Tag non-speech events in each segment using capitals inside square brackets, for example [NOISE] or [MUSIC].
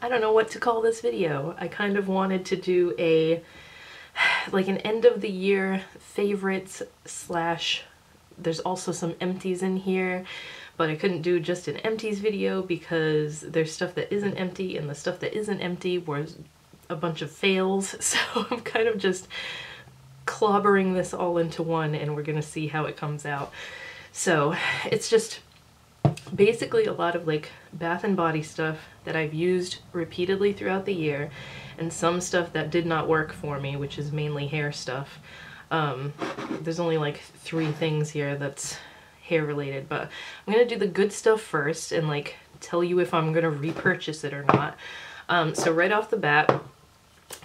I don't know what to call this video. I kind of wanted to do a [SIGHS] like an end of the year favorites slash there's also some empties in here but I couldn't do just an empties video because there's stuff that isn't empty and the stuff that isn't empty was a bunch of fails [LAUGHS] so I'm kind of just clobbering this all into one and we're gonna see how it comes out. So it's just basically a lot of like bath and body stuff that I've used repeatedly throughout the year and some stuff that did not work for me which is mainly hair stuff. Um, there's only like three things here that's hair related but I'm gonna do the good stuff first and like tell you if I'm gonna repurchase it or not. Um, so right off the bat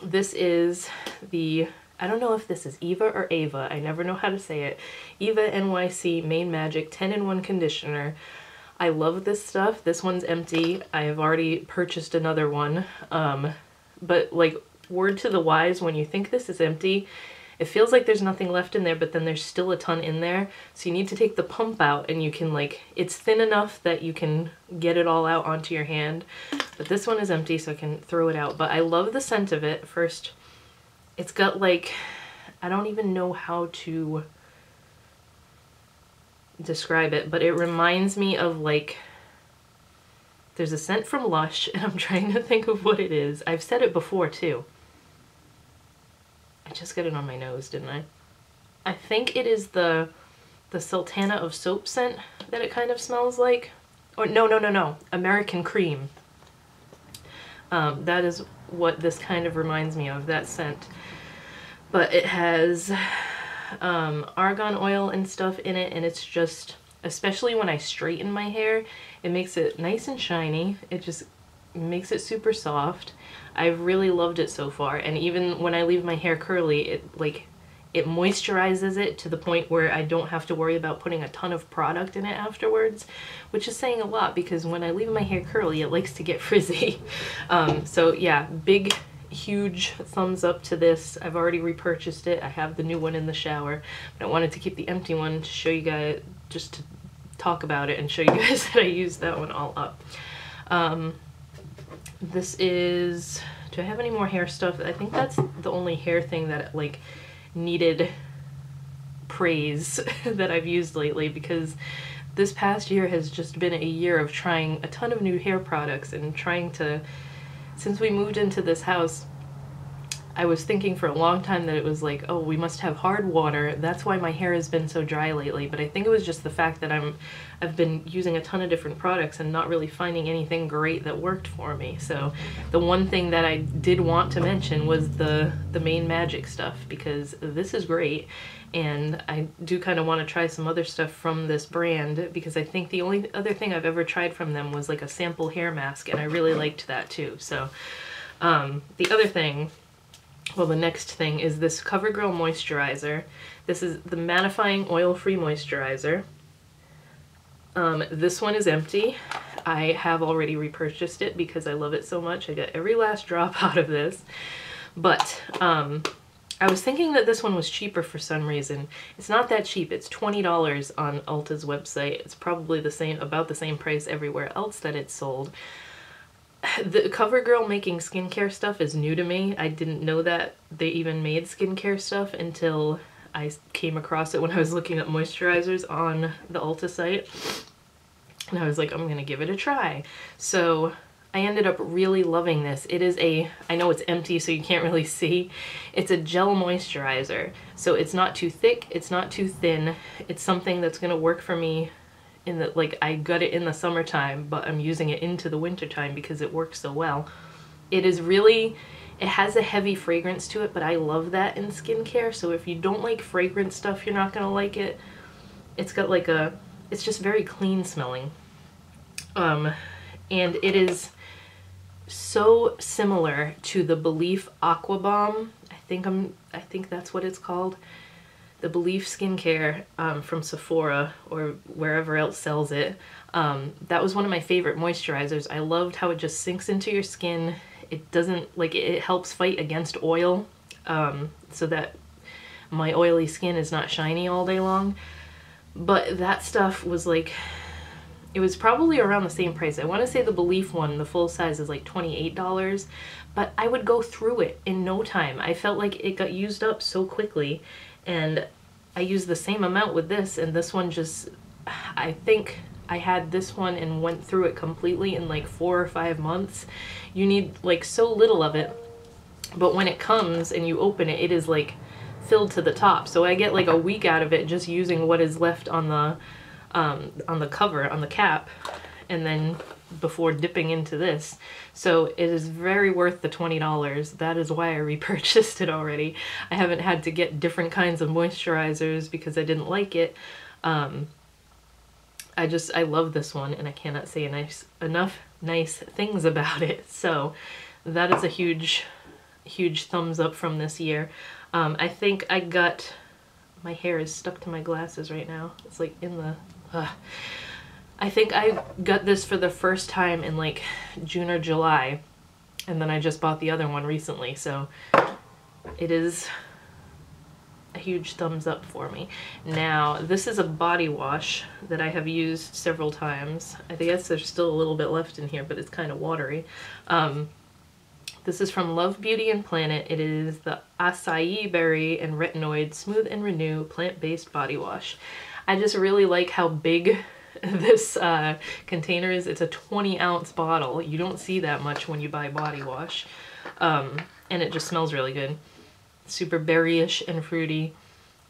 this is the I don't know if this is Eva or Ava. I never know how to say it. Eva NYC Mane Magic 10 in 1 conditioner. I love this stuff. This one's empty. I have already purchased another one. Um, but like word to the wise, when you think this is empty, it feels like there's nothing left in there, but then there's still a ton in there. So you need to take the pump out and you can like, it's thin enough that you can get it all out onto your hand. But this one is empty, so I can throw it out. But I love the scent of it. First, it's got like, I don't even know how to describe it, but it reminds me of like, there's a scent from Lush and I'm [LAUGHS] trying to think of what it is. I've said it before too. I just got it on my nose, didn't I? I think it is the the Sultana of soap scent that it kind of smells like. Or no, no, no, no. American cream. Um, that is what this kind of reminds me of, that scent. But it has um, argan oil and stuff in it and it's just, especially when I straighten my hair, it makes it nice and shiny. It just makes it super soft. I've really loved it so far and even when I leave my hair curly, it like it moisturizes it to the point where I don't have to worry about putting a ton of product in it afterwards, which is saying a lot because when I leave my hair curly, it likes to get [LAUGHS] frizzy. Um, so yeah, big huge thumbs up to this. I've already repurchased it. I have the new one in the shower. But I wanted to keep the empty one to show you guys, just to talk about it and show you [LAUGHS] guys that I used that one all up. Um, this is, do I have any more hair stuff? I think that's the only hair thing that like needed praise [LAUGHS] that I've used lately because this past year has just been a year of trying a ton of new hair products and trying to since we moved into this house, I was thinking for a long time that it was like, oh, we must have hard water. That's why my hair has been so dry lately. But I think it was just the fact that I'm, I've been using a ton of different products and not really finding anything great that worked for me. So the one thing that I did want to mention was the, the Mane Magic stuff because this is great. And I do kind of want to try some other stuff from this brand because I think the only other thing I've ever tried from them was like a sample hair mask and I really liked that too. So um, the other thing well the next thing is this CoverGirl moisturizer. This is the mattifying oil-free moisturizer. Um, this one is empty. I have already repurchased it because I love it so much. I got every last drop [LAUGHS] out of this. But um, I was thinking that this one was cheaper for some reason. It's not that cheap. It's $20 on Ulta's website. It's probably the same, about the same price everywhere else that it's sold the CoverGirl making skincare stuff is new to me. I didn't know that they even made skincare stuff until I came across it when I was looking up moisturizers on the Ulta site. And I was like, I'm gonna give it a try. So I ended up really loving this. It is a, I know it's empty so you can't really [LAUGHS] see, it's a gel moisturizer. So it's not too thick, it's not too thin. It's something that's gonna work for me in the like I got it in the summertime but I'm using it into the wintertime because it works so well. It is really it has a heavy fragrance to it but I love that in skincare so if you don't like fragrance stuff you're not gonna like it. It's got like a it's just very clean smelling. Um and it is so similar to the belif Aqua Bomb. I think I'm I think that's what it's called the belif Skincare um, from Sephora or wherever else sells it. Um, that was one of my favorite moisturizers. I loved how it just sinks into your skin. It doesn't, like, it helps fight against oil um, so that my oily skin is not shiny all day long. But that stuff was like, it was probably around the same price. I want to say the belif one, the full size, is like $28, but I would go through it in no time. I felt like it got used up so quickly, and I used the same amount with this, and this one just, I think I had this one and went through it completely in like four or five months. You need like so little of it, but when it comes and you open it, it is like filled to the top. So I get like a week out of it just using what is left on the um, on the cover, on the cap, and then before dipping into this. So it is very worth the $20. That is why I repurchased it already. I haven't had to get different kinds of moisturizers because I didn't like it. Um, I just, I love this one and I cannot say nice enough nice things about it. So that is a huge, huge thumbs up from this year. Um, I think I got, my hair is stuck to my glasses right now. It's like in the Ugh. I think I got this for the first time in like June or July and then I just bought the other one recently so it is a huge thumbs up for me. Now this is a body wash that I have used several times. I guess there's still a little bit left in here but it's kind of watery. Um, this is from Love Beauty and Planet. It is the acai berry and retinoid smooth and renew plant-based body wash. I just really like how big [LAUGHS] this uh, container is. It's a 20 ounce bottle. You don't see that much when you buy body wash. Um, and it just smells really good. Super berryish and fruity.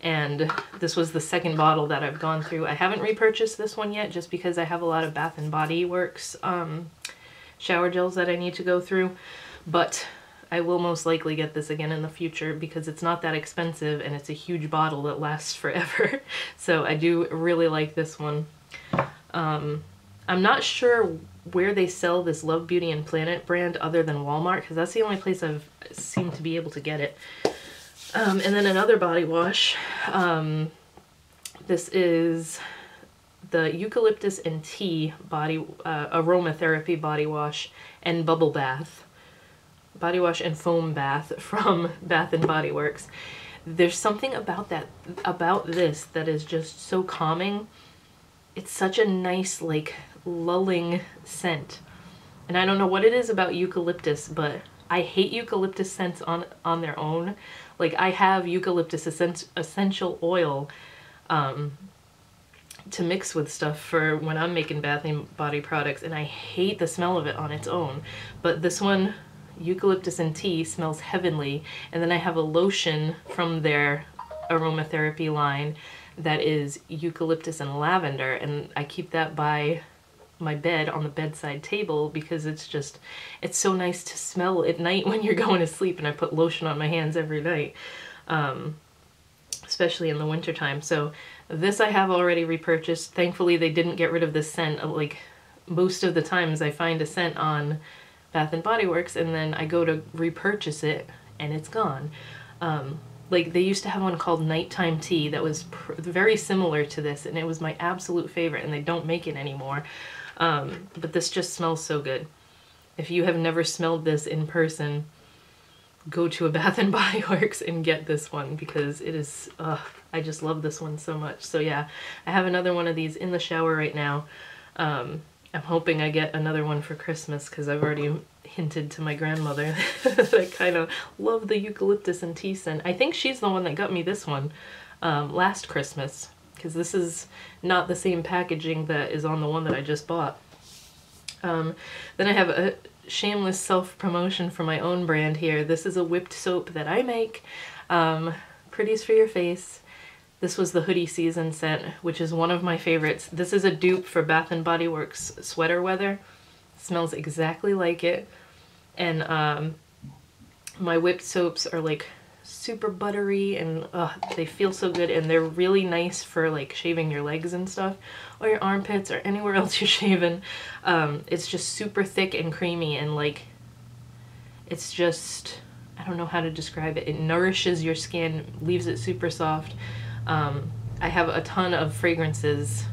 And this was the second bottle that I've gone through. I haven't repurchased this one yet just because I have a lot of Bath & Body Works um, shower gels that I need to go through. But I will most likely get this again in the future because it's not that expensive and it's a huge bottle that lasts [LAUGHS] forever. so I do really like this one. Um, I'm not sure where they sell this Love Beauty and Planet brand other than Walmart because that's the only place I've seemed to be able to get it. Um, and then another body wash. Um, this is the Eucalyptus and Tea body uh, aromatherapy body wash and bubble bath body wash and foam bath [LAUGHS] from Bath and Body Works. There's something about that, about this that is just so calming. It's such a nice, like, lulling scent. And I don't know what it is about eucalyptus, but I hate eucalyptus scents on, on their own. Like, I have eucalyptus essential oil um, to mix with stuff for when I'm making bath and body products, and I hate the smell of it on its own. But this one eucalyptus and tea smells heavenly and then I have a lotion from their aromatherapy line that is eucalyptus and lavender and I keep that by my bed on the bedside table because it's just it's so nice to smell at night [LAUGHS] when you're going to sleep and I put lotion on my hands every night um, especially in the wintertime. So this I have already repurchased. Thankfully they didn't get rid of the scent like most of the times I find a scent on Bath and Body Works and then I go to repurchase it and it's gone. Um, like they used to have one called Nighttime Tea that was very similar to this and it was my absolute favorite and they don't make it anymore. Um, but this just smells so good. If you have never smelled this in person, go to a [LAUGHS] Bath and Body Works and get this one because it is, I just love this one so much. So yeah, I have another one of these in the shower right now. Um, I'm hoping I get another one for Christmas because I've already hinted to my grandmother [LAUGHS] that I kind of love the eucalyptus and tea scent. I think she's the one that got me this one um, last Christmas because this is not the same packaging that is on the one that I just bought. Um, then I have a shameless self-promotion for my own brand here. This is a whipped soap that I make. Um, Pretties for your face. This was the hoodie season scent, which is one of my favorites. This is a dupe for Bath & Body Works Sweater Weather. smells exactly like it. And um, my whipped soaps are like super buttery and uh, they feel so good and they're really nice for like shaving your legs and stuff or your armpits or anywhere [LAUGHS] else you're shaving. Um, it's just super thick and creamy and like it's just I don't know how to describe it. It nourishes your skin, leaves it super soft. Um, I have a ton of fragrances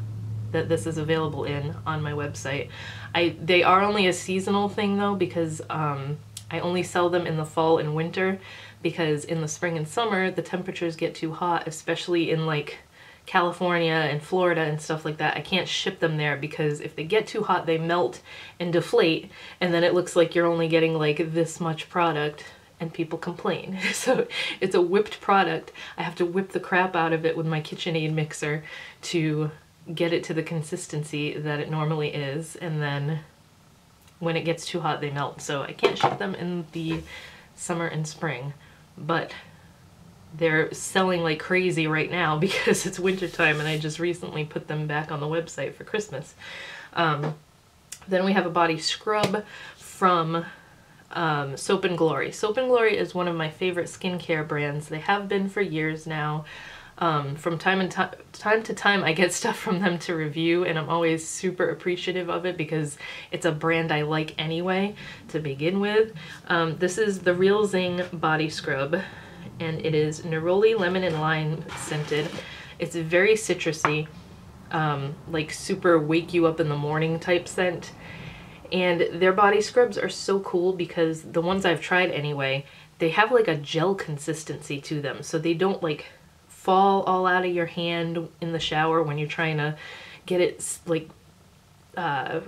that this is available in on my website. I They are only a seasonal thing though because um, I only sell them in the fall and winter because in the spring and summer the temperatures get too hot, especially in like California and Florida and stuff like that, I can't ship them there because if they get too hot, they melt and deflate, and then it looks like you're only getting like this much product and people complain. [LAUGHS] So it's a whipped product. I have to whip the crap out of it with my KitchenAid mixer to get it to the consistency that it normally is, and then when it gets too hot, they melt. So I can't ship them in the summer and spring, but they're selling like crazy right now [LAUGHS] because it's wintertime and I just recently put them back on the website for Christmas. Um, then we have a body scrub from um, Soap and Glory. Soap and Glory is one of my favorite skincare brands. They have been for years now. Um, from time and time to time, I get [LAUGHS] stuff from them to review, and I'm always super appreciative of it because it's a brand I like anyway to begin with. Um, this is the Real Zing Body Scrub and it is neroli lemon and lime scented. It's very citrusy, um, like super wake you up in the morning type scent. And their body scrubs are so cool because the ones I've tried anyway, they have like a gel consistency to them. So they don't like fall all out of your hand in the shower when you're trying to get it like, uh,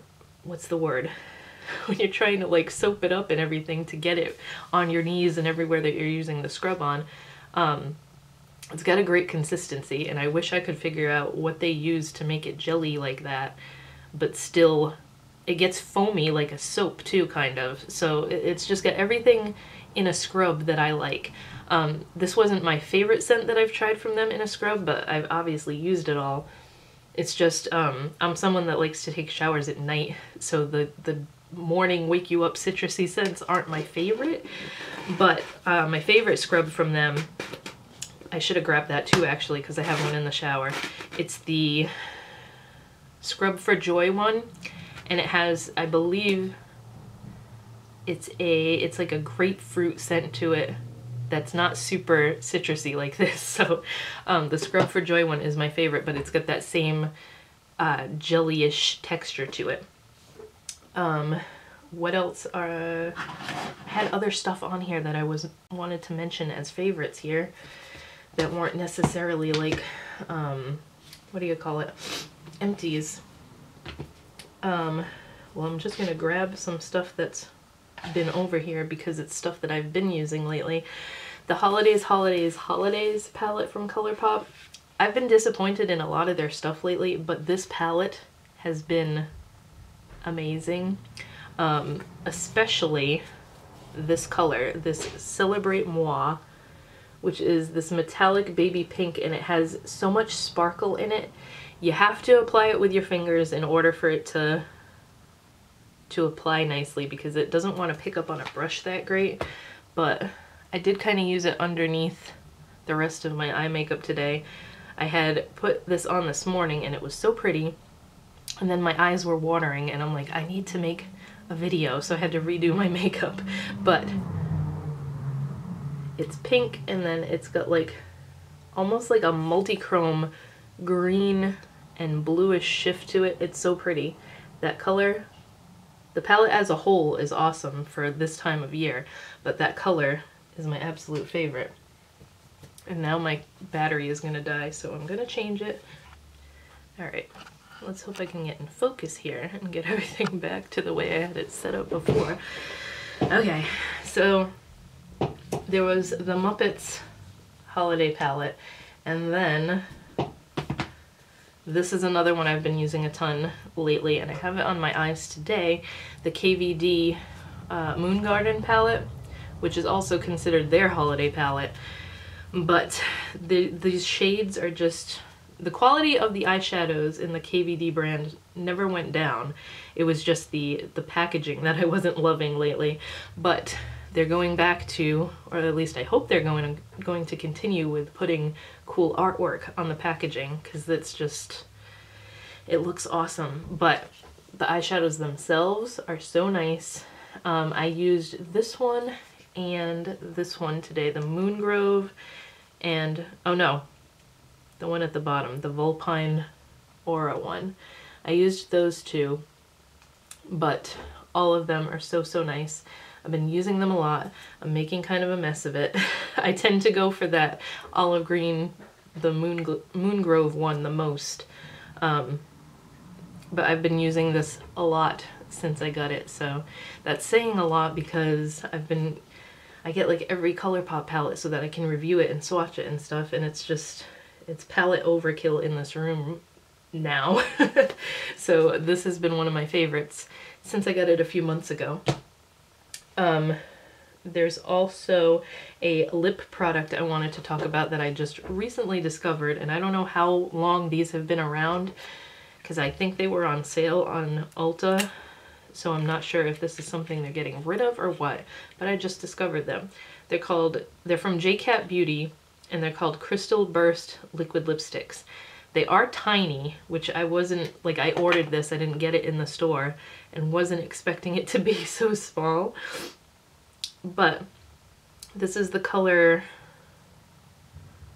what's the word? [LAUGHS] when you're trying to like soap it up and everything to get it on your knees and everywhere that you're using the scrub on. Um, it's got a great consistency and I wish I could figure out what they use to make it jelly like that, but still it gets foamy like a soap too kind of. So it's just got everything in a scrub that I like. Um, this wasn't my favorite scent that I've tried from them in a scrub, but I've obviously used it all. It's just, um, I'm someone that likes to take showers at night, so the, the morning wake you up citrusy scents aren't my favorite, but uh, my favorite scrub from them, I should have grabbed that too actually because I have one in the shower. It's the Scrub for Joy one and it has, I believe, it's a, it's like a grapefruit scent to it that's not super citrusy like [LAUGHS] this. So um, the Scrub for Joy one is my favorite, but it's got that same uh, jellyish texture to it. Um, what else are, I had other stuff on here that I was wanted to mention as favorites here that weren't necessarily like, um, what do you call it, empties. Um, well, I'm just gonna grab some stuff that's been over here because it's stuff that I've been using lately. The Holidays, Holidays, Holidays palette from ColourPop. I've been disappointed in a lot of their stuff lately, but this palette has been amazing. Um, especially this color, this Celebrate Moi, which is this metallic baby pink and it has so much sparkle in it. You have to apply it with your fingers in order for it to to apply nicely because it doesn't want to pick up on a brush that great. But I did kind of use it underneath the rest of my eye makeup today. I had put this on this morning and it was so pretty and then my eyes were watering and I'm like, I need to make a video, so I had to redo my [LAUGHS] makeup. But it's pink and then it's got like almost like a multi-chrome green and bluish shift to it. It's so pretty. That color, the palette as a whole is awesome for this time of year, but that color is my absolute favorite. And now my battery is gonna die, so I'm gonna change it. All right. Let's hope I can get in focus here and get [LAUGHS] everything back to the way I had it set up before. Okay, so there was the Muppets holiday palette, and then this is another one I've been using a ton lately, and I have it on my eyes today, the KVD uh, Moon Garden palette, which is also considered their holiday palette. But the, these shades are just the quality of the eyeshadows in the KVD brand never went down. It was just the, the packaging that I wasn't loving lately. But they're going back to, or at least I hope they're going to, going to continue with putting cool artwork on the packaging because it's just, it looks awesome. But the eyeshadows themselves are so nice. Um, I used this one and this one today, the Moongrove and, oh no, the one at the bottom, the Vulpine Aura one. I used those two, but all of them are so, so nice. I've been using them a lot. I'm making kind of a mess of it. [LAUGHS] I tend to go for that olive green the Moon Moongrove one the most. Um, but I've been using this a lot since I got it, so that's saying a lot because I've been, I get like every ColourPop palette so that I can review it and swatch it and stuff, and it's just, it's palette overkill in this room now. [LAUGHS] so this has been one of my favorites since I got it a few months ago. Um, there's also a lip product I wanted to talk about that I just recently discovered, and I don't know how long these have been around, because I think they were on sale on Ulta, so I'm not sure if this is something they're getting rid of or what, but I just discovered them. They're called, they're from JCat Beauty, and they're called Crystal Burst Liquid Lipsticks. They are tiny, which I wasn't, like I ordered this, I didn't get it in the store, and wasn't expecting it to be [LAUGHS] so small. But this is the color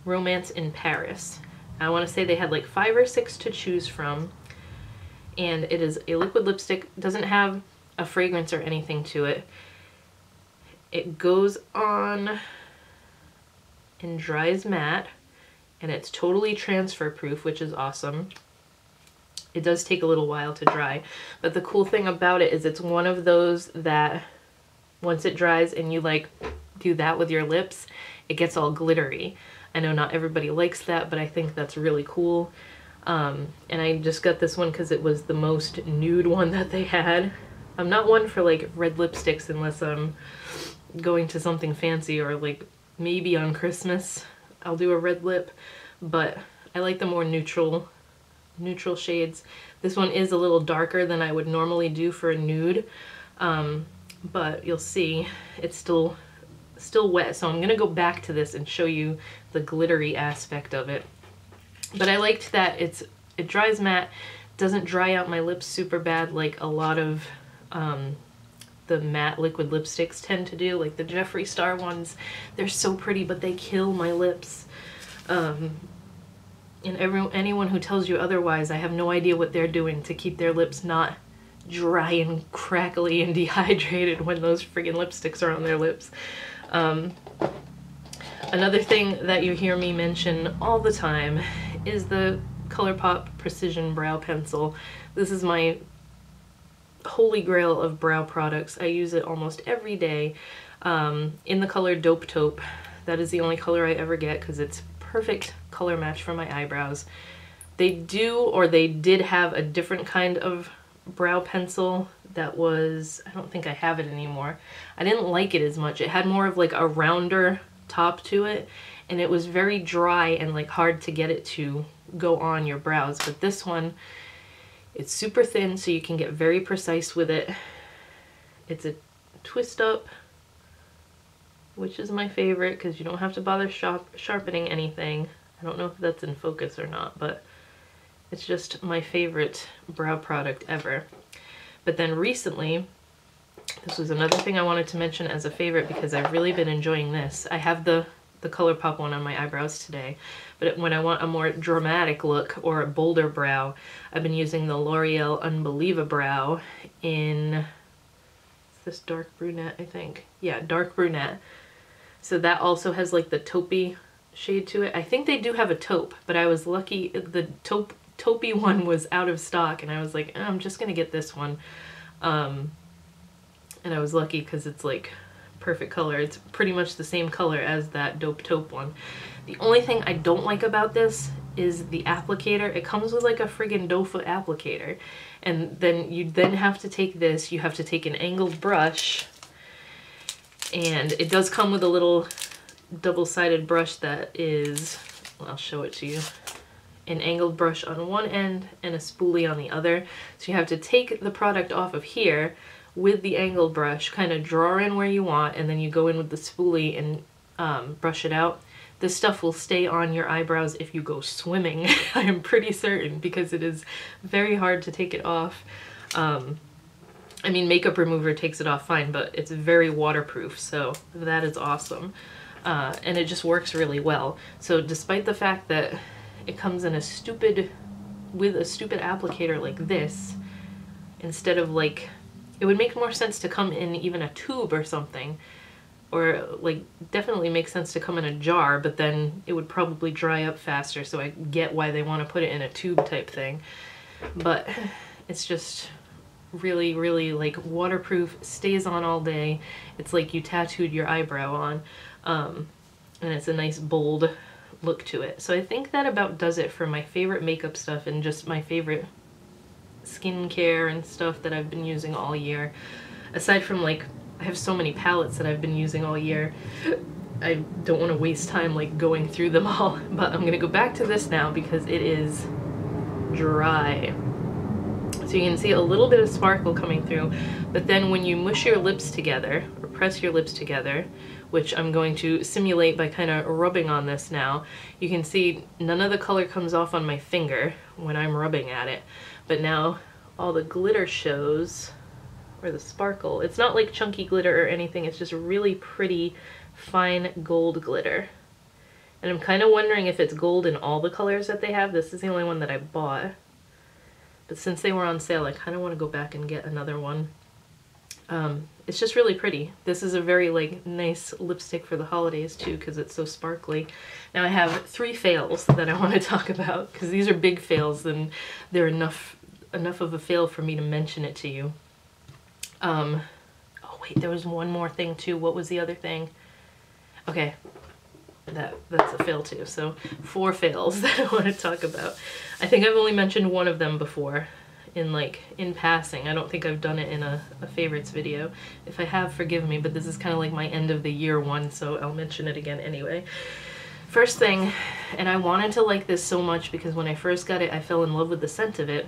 Romance in Paris. I want to say they had like five or six to choose from. And it is a liquid lipstick, doesn't have a fragrance or anything to it. It goes on and dries matte and it's totally transfer proof, which is awesome. It does take a little while to dry, but the cool thing about it is it's one of those that once it dries and you like do that with your lips, it gets all glittery. I know not everybody likes that, but I think that's really cool. Um, and I just got this one because it was the most nude one [LAUGHS] that they had. I'm not one for like red lipsticks unless I'm going to something fancy or like maybe on Christmas I'll do a red lip, but I like the more neutral neutral shades. This one is a little darker than I would normally do for a nude, um, but you'll see it's still still wet, so I'm gonna go back to this and show you the glittery aspect of it. But I liked that it's it dries matte, doesn't dry out my lips super bad like a lot of um, the matte liquid lipsticks tend to do, like the Jeffree Star ones. They're so pretty, but they kill my lips. Um, and every, anyone who tells you otherwise, I have no idea what they're doing to keep their lips not dry and crackly and [LAUGHS] dehydrated when those friggin' lipsticks are on their lips. Um, another thing that you hear me mention all the time is the ColourPop Precision Brow Pencil. This is my holy grail of brow products. I use it almost every day um, in the color Dope Taupe. That is the only color I ever get because it's perfect color match for my eyebrows. They do, or they did have a different kind of brow pencil that was, I don't think I have it anymore. I didn't like it as much. It had more of like a rounder top to it and it was very dry and like hard to get it to go on your brows. But this one, it's super thin so you can get very precise with it. It's a twist up, which is my favorite because you don't have to bother sharp sharpening anything. I don't know if that's in focus or not, but it's just my favorite brow product ever. But then recently, this was another thing I wanted to mention as a favorite because I've really been enjoying this. I have the the ColourPop one on my eyebrows today. But when I want a more dramatic look or a bolder brow, I've been using the L'Oreal Unbelieva Brow in this dark brunette, I think. Yeah, dark brunette. So that also has like the taupey shade to it. I think they do have a taupe, but I was lucky the taupe taupey one was out of stock and I was like, oh, I'm just gonna get this one. Um, and I was lucky because it's like perfect color. It's pretty much the same color as that Dope Taupe one. The only thing I don't like about this is the applicator. It comes with like a friggin' doe foot applicator. And then you then have to take this, you have to take an angled brush and it does come with a little double-sided brush that is, well, I'll show it to you, an angled brush on one end and a spoolie on the other. So you have to take the product off of here, with the angled brush, kind of draw in where you want, and then you go in with the spoolie and um, brush it out. This stuff will stay on your eyebrows if you go swimming, [LAUGHS] I am pretty certain, because it is very hard to take it off. Um, I mean, makeup remover takes it off fine, but it's very waterproof, so that is awesome. Uh, and it just works really well. So despite the fact that it comes in a stupid, with a stupid applicator like this, instead of like it would make more sense to come in even a tube or something. or like definitely makes sense to come in a jar, but then it would probably dry up faster. So I get why they want to put it in a tube type thing. But it's just really, really like waterproof, stays on all day. It's like you tattooed your eyebrow on. Um, and it's a nice bold look to it. So I think that about does it for my favorite makeup stuff and just my favorite skincare and stuff that I've been using all year. Aside from like I have so many palettes that I've been using all year. I don't want to waste time like going through them [LAUGHS] all, but I'm gonna go back to this now because it is dry. So you can see a little bit of sparkle coming through, but then when you mush your lips together, or press your lips together, which I'm going to simulate by kind of rubbing on this now, you can see none of the color comes off on my finger when I'm rubbing at it, but now all the glitter shows or the sparkle. It's not like chunky glitter or anything, it's just really pretty fine gold glitter. And I'm kind of wondering if it's gold in all the colors that they have. This is the only one that I bought. But since they were on sale, I kind of want to go back and get another one. Um, it's just really pretty. This is a very like nice lipstick for the holidays too because it's so sparkly. Now I have three fails that I [LAUGHS] want to talk about because these are big fails and they're enough enough of a fail for me to mention it to you. Um, oh wait, there was one more thing too. What was the other thing? Okay, that that's a fail too. So four fails [LAUGHS] that I want to talk about. I think I've only mentioned one of them before in like in passing. I don't think I've done it in a, a favorites video. If I have, forgive me, but this is kind of like my end of the year one, so I'll mention it again anyway. First thing, and I wanted to like this so much because when I first got it, I fell in love with the scent of it.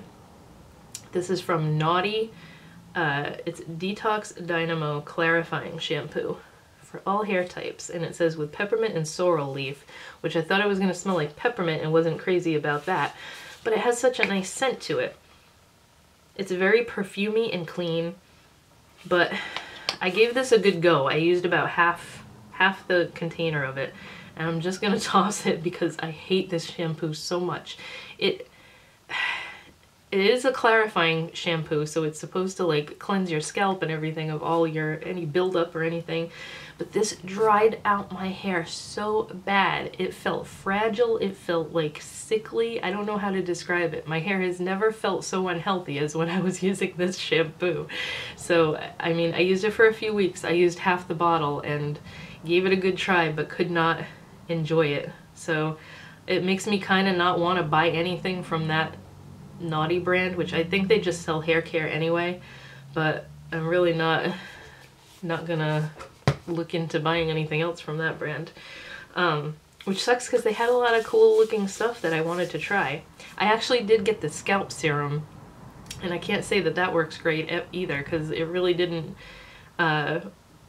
This is from Naughty uh, it's Detox Dynamo Clarifying Shampoo for all hair types. And it says with peppermint and sorrel leaf, which I thought it was going to smell like peppermint and wasn't crazy about that. But it has such a nice scent to it. It's very perfumy and clean, but I gave this a good go. I used about half half the container of it and I'm just gonna [LAUGHS] toss it because I hate this shampoo so much. It it is a clarifying shampoo, so it's supposed to like cleanse your scalp and everything of all your any buildup or anything. But this dried out my hair so bad. It felt fragile, it felt like sickly. I don't know how to describe it. My hair has never felt so unhealthy as when I was [LAUGHS] using this shampoo. So, I mean, I used it for a few weeks. I used half the bottle and gave it a good try, but could not enjoy it. So, it makes me kind of not want to buy anything from that Naughty brand, which I think they just sell hair care anyway, but I'm really not not gonna look into buying anything else from that brand. Um, which sucks because they had a lot of cool looking stuff that I wanted to try. I actually did get the scalp serum, and I can't say that that works great either because it really didn't, uh,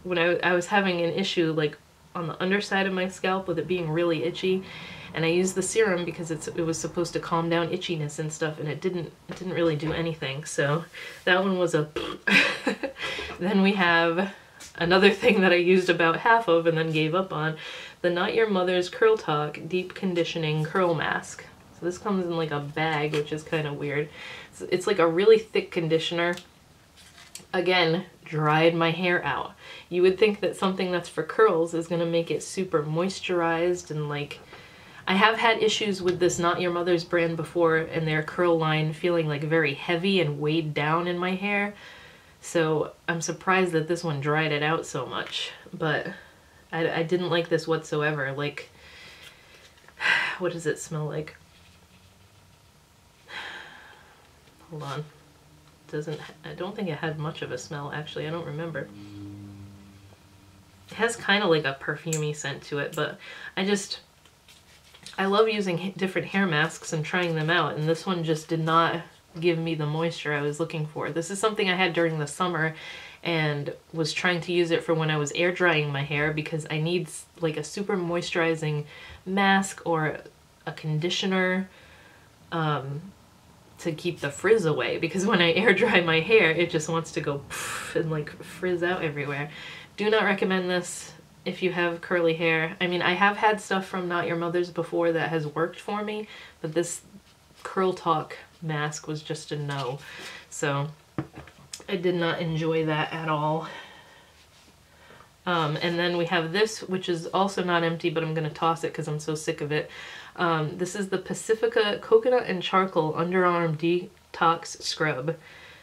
when I, I was having an issue like on the underside of my scalp with it being really itchy. And I used the serum because it's it was supposed to calm down itchiness and stuff and it didn't it didn't really do anything. So that one was a [LAUGHS] then we have another thing that I used about half of and then gave up on the Not Your Mother's Curl Talk Deep Conditioning Curl Mask. So this comes in like a bag which is kind of weird. It's, it's like a really thick conditioner. Again dried my hair out you would think that something that's for curls is going to make it super moisturized and like I have had issues with this Not Your Mother's brand before and their curl line feeling like very heavy and weighed down in my hair. So I'm surprised that this one dried it out so much. But I, I didn't like this whatsoever. Like, [SIGHS] what does it smell like? [SIGHS] Hold on. Doesn't, I don't think it had much of a smell actually. I don't remember. It has kind of like a perfumey scent to it, but I just, I love using different hair masks and trying them out, and this one just did not give me the moisture I was looking for. This is something I had during the summer and was trying to use it for when I was air drying my hair because I need like a super moisturizing mask or a conditioner um, to keep the frizz away because [LAUGHS] when I air dry my hair it just wants to go [LAUGHS] and like frizz out everywhere. Do not recommend this if you have curly hair. I mean, I have had stuff from Not Your Mother's before that has worked for me, but this Curl Talk mask was just a no. So I did not enjoy that at all. Um, and then we have this, which is also not empty, but I'm going to toss it because I'm so sick of it. Um, this is the Pacifica Coconut and Charcoal Underarm Detox Scrub.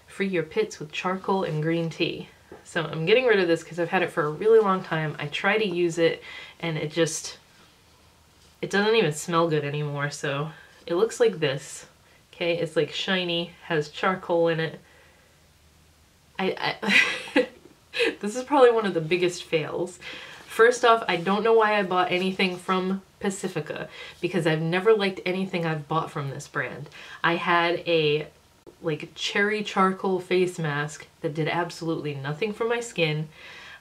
Free your pits with charcoal and green tea. So I'm getting rid of this because I've had it for a really long time. I try to use it and it just, it doesn't even smell good anymore. So it looks like this. Okay, it's like shiny, has charcoal in it. I, I [LAUGHS] this is probably one of the biggest fails. First off, I don't know why I bought anything from Pacifica because I've never liked anything I've bought from this brand. I had a like cherry charcoal face mask that did absolutely nothing for my skin.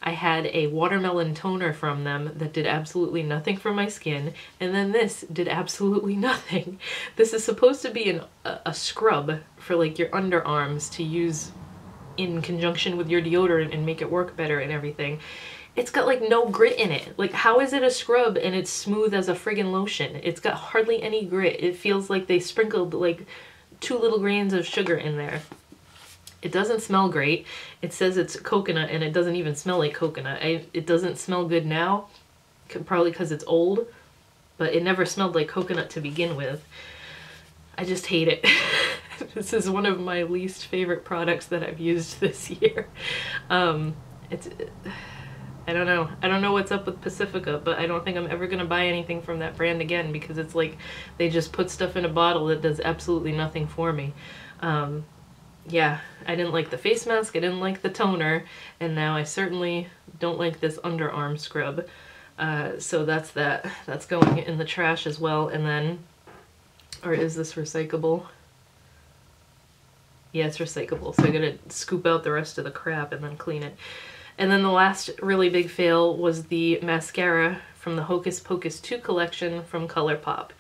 I had a watermelon toner from them that did absolutely nothing for my skin, and then this did absolutely [LAUGHS] nothing. This is supposed to be an, a, a scrub for like your underarms to use in conjunction with your deodorant and make it work better and everything. It's got like no grit in it. Like how is it a scrub and it's smooth as a friggin' lotion? It's got hardly any grit. It feels like they sprinkled like two little grains of sugar in there. It doesn't smell great. It says it's coconut and it doesn't even smell like coconut. I, it doesn't smell good now, probably because it's old, but it never smelled like coconut to begin with. I just hate it. [LAUGHS] this is one of my least favorite products that I've used this [LAUGHS] year. Um, it's, I don't know. I don't know what's up with Pacifica, but I don't think I'm ever gonna buy anything from that brand again because it's like they just put stuff in a bottle that does absolutely nothing for me. Um, yeah, I didn't like the face mask, I didn't like the toner, and now I certainly don't like this underarm scrub. Uh, so that's that. That's going in the trash as well. And then, or is this recyclable? Yeah, it's recyclable, so I gotta scoop out the rest of the crap and then clean it. And then the last really big fail was the mascara from the Hocus Pocus 2 collection from ColourPop.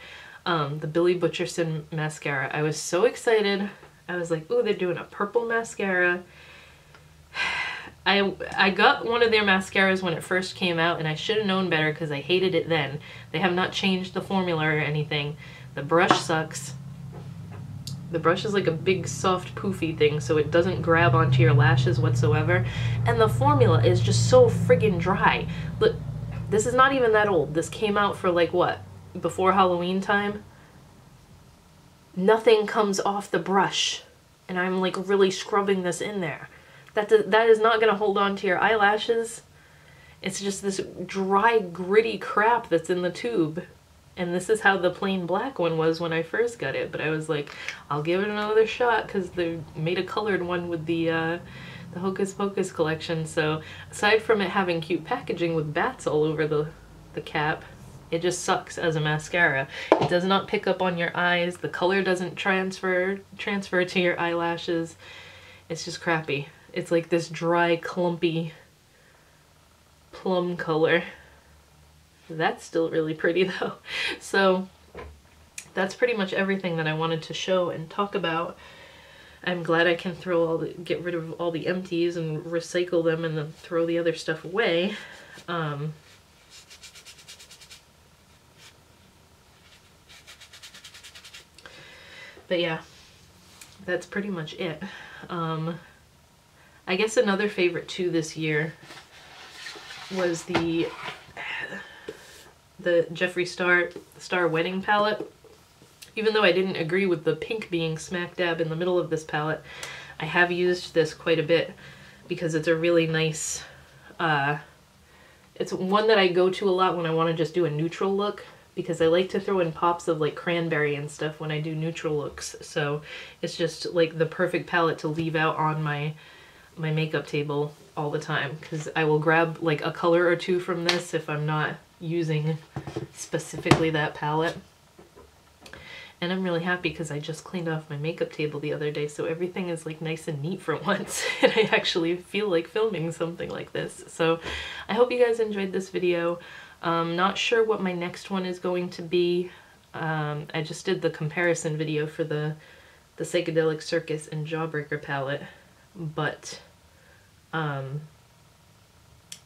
Um, the Billy Butcherson mascara. I was so excited. I was like, ooh, they're doing a purple mascara. [SIGHS] I, I got one of their mascaras when it first came out and I should have known better because I hated it then. They have not changed the formula or anything. The brush sucks. The brush is like a big soft poofy thing so it doesn't grab onto your lashes whatsoever. And the formula is just so friggin' dry. But this is not even that old. This came out for like what? Before Halloween time? Nothing comes off the brush. And I'm like really scrubbing this in there. That, that is not going to hold on to your eyelashes. It's just this dry, gritty crap that's in the tube. And this is how the plain black one was when I first got it. But I was like, I'll give it another shot because they made a colored one with the, uh, the Hocus Pocus collection. So aside from it having cute packaging with bats all over the, the cap, it just sucks as a mascara. It does not pick up on your eyes. The color doesn't transfer transfer to your eyelashes. It's just crappy. It's like this dry, clumpy plum color. That's still really pretty [LAUGHS] though. So that's pretty much everything that I wanted to show and talk about. I'm glad I can throw all the, get rid of all the empties and recycle them and then throw the other stuff away. Um, but yeah, that's pretty much it. Um, I guess another favorite too this year was the the Jeffree Star Star Wedding palette. Even though I didn't agree with the pink being smack dab in the middle of this palette, I have used this quite a bit because it's a really nice, uh, it's one that I go to a lot when I want to just do a neutral look because I like to throw in pops of like cranberry and stuff when I do neutral looks. So it's just like the perfect palette to leave out on my my makeup table all the time because I will grab like a color or two from this if I'm not using specifically that palette. And I'm really happy because I just cleaned off my makeup table the other day, so everything is like nice and neat for [LAUGHS] once, and I actually feel like filming something like this. So I hope you guys enjoyed this video. Um, not sure what my next one is going to be. Um, I just did the comparison video for the, the Psychedelic Circus and Jawbreaker palette, but um,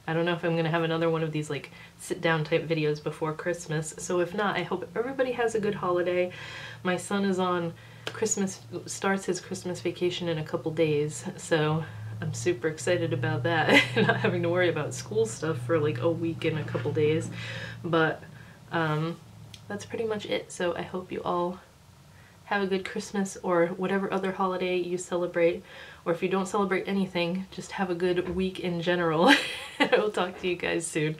I don't know if I'm to have another one of these like sit down type videos before Christmas. So if not, I hope everybody has a good holiday. My son is on Christmas, starts his Christmas vacation in a couple days. So I'm super excited about that, [LAUGHS] not having to worry about school stuff for like a week and a couple days. But um, that's pretty much it. So I hope you all have a good Christmas or whatever other holiday you celebrate. Or if you don't celebrate anything, just have a good week in general. [LAUGHS] I will talk to you guys soon.